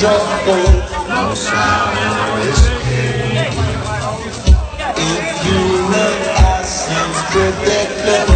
your boat No sorrow is pain If you look at some good, they look